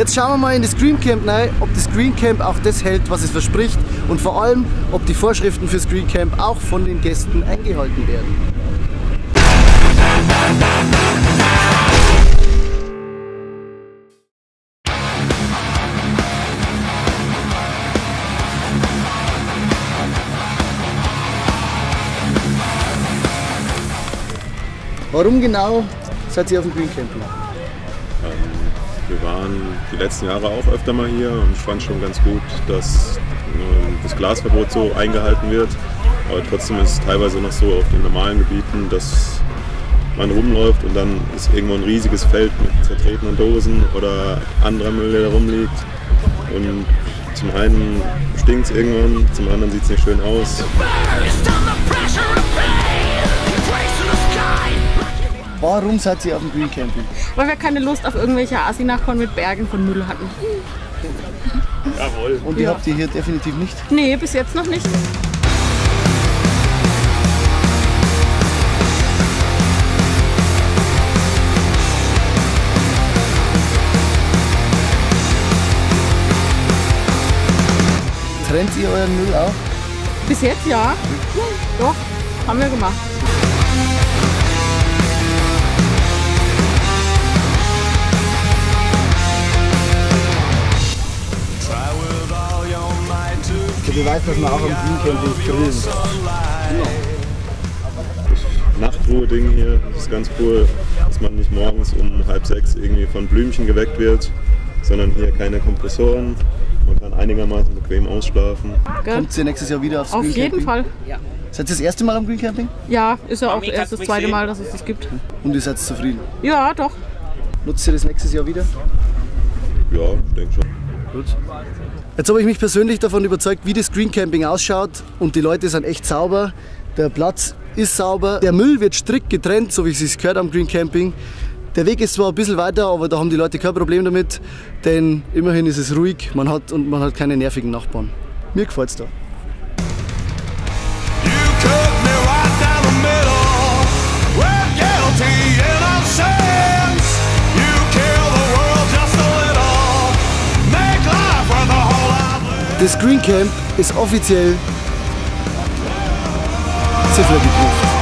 Jetzt schauen wir mal in das Green Camp rein, ob das Green Camp auch das hält, was es verspricht und vor allem, ob die Vorschriften fürs Green Camp auch von den Gästen eingehalten werden. Warum genau seid ihr auf dem Green Camping? Ähm, wir waren die letzten Jahre auch öfter mal hier und ich fand schon ganz gut, dass ähm, das Glasverbot so eingehalten wird. Aber trotzdem ist es teilweise noch so auf den normalen Gebieten, dass man rumläuft und dann ist irgendwo ein riesiges Feld mit zertretenen Dosen oder anderer Müll, der da rumliegt. Und zum einen stinkt es irgendwann, zum anderen sieht es nicht schön aus. Warum seid ihr auf dem Green Camping? Weil wir keine Lust auf irgendwelche Asi-Nachbarn mit Bergen von Müll hatten. Jawohl. Und die Ja. habt ihr hier definitiv nicht. Nee, bis jetzt noch nicht. Trennt ihr euren Müll auch? Bis jetzt ja. Doch, haben wir gemacht. Der Beweis, dass man auch am Green Camping grillen Nachtruhe-Ding hier, das ist ganz cool, dass man nicht morgens um halb sechs irgendwie von Blümchen geweckt wird, sondern hier keine Kompressoren. Man kann einigermaßen bequem ausschlafen. Gell? Kommt ihr nächstes Jahr wieder aufs Auf Green jeden Camping? Fall. Seid ihr das erste Mal am Green Camping? Ja, ist ja auch erst das zweite Mal, dass es das gibt. Und ihr seid zufrieden? Ja, doch. Nutzt ihr das nächstes Jahr wieder? Ja, ich denke schon. Gut. Jetzt habe ich mich persönlich davon überzeugt, wie das Green Camping ausschaut und die Leute sind echt sauber. Der Platz ist sauber. Der Müll wird strikt getrennt, so wie es sich gehört am Green Camping. Der Weg ist zwar ein bisschen weiter, aber da haben die Leute kein Problem damit, denn immerhin ist es ruhig man hat, und man hat keine nervigen Nachbarn. Mir gefällt es da. The Screen Camp ist offiziell Ziffler gebucht.